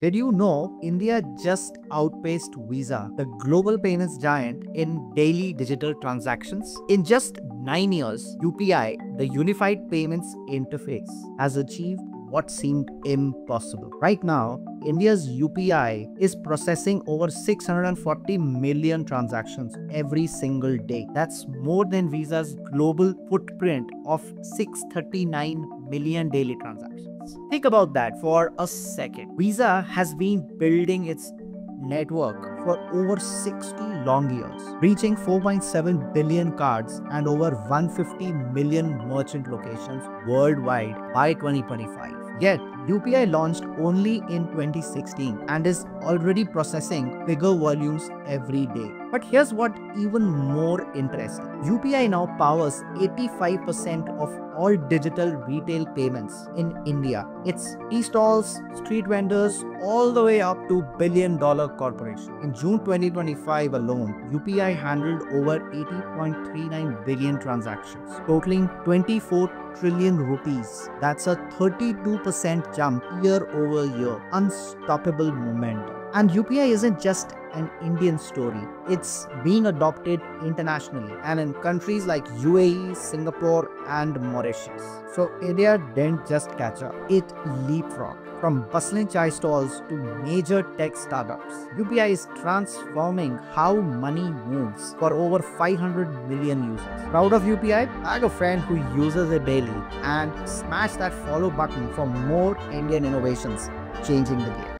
Did you know India just outpaced Visa, the global payments giant, in daily digital transactions? In just nine years, UPI, the Unified Payments Interface, has achieved what seemed impossible. Right now, India's UPI is processing over 640 million transactions every single day. That's more than Visa's global footprint of 639 million daily transactions. Think about that for a second. Visa has been building its network for over 60 long years, reaching 4.7 billion cards and over 150 million merchant locations worldwide by 2025. Yet, UPI launched only in 2016 and is already processing bigger volumes every day. But here's what even more interesting. UPI now powers 85% of all digital retail payments in India. It's e-stalls, street vendors, all the way up to billion dollar corporations. In June 2025 alone, UPI handled over 80.39 billion transactions, totaling 24 trillion rupees. That's a 32% jump year over year. Unstoppable momentum. And UPI isn't just an Indian story. It's being adopted internationally and in countries like UAE, Singapore, and Mauritius. So India didn't just catch up, it leapfrogged. From bustling chai stalls to major tech startups, UPI is transforming how money moves for over 500 million users. Proud of UPI? Tag a friend who uses it daily and smash that follow button for more Indian innovations changing the game.